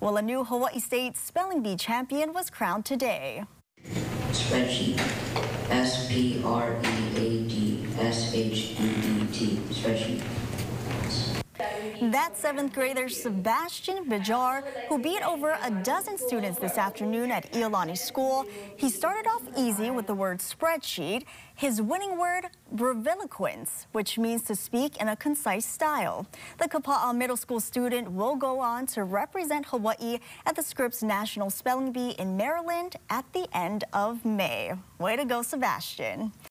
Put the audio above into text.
Well, a new Hawaii State Spelling Bee champion was crowned today. Spreadsheet. S P R E A D S H E E T. Spreadsheet. That's seventh grader Sebastian Bejar, who beat over a dozen students this afternoon at Iolani School. He started off easy with the word spreadsheet. His winning word, breviloquence, which means to speak in a concise style. The Kapa'a Middle School student will go on to represent Hawaii at the Scripps National Spelling Bee in Maryland at the end of May. Way to go, Sebastian.